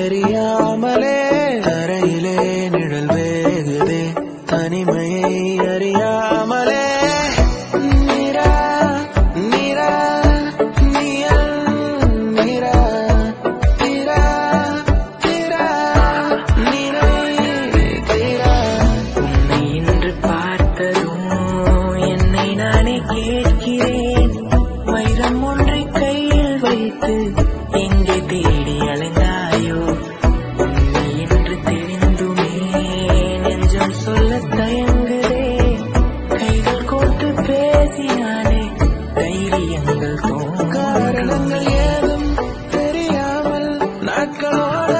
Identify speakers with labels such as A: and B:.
A: தெரியாமலே தரையிலே நிழல் வேகுதே. தனிமையை அறியாமலே. நீரா நீரா நீயல் நீரா தீரா தீரா நீரை தீரா.
B: உன்னை இன்று பார்த்ததும் என்னை நானே கேட்கிறேன். வைரம் ஒன்றை கையில் வைத்து எங்கே தயங்குதே. கைகள் கோர்த்து பேசினாலே தைரியங்கள்
A: காரணங்கள் ஏதும் தெரியாமல் நாட்களோட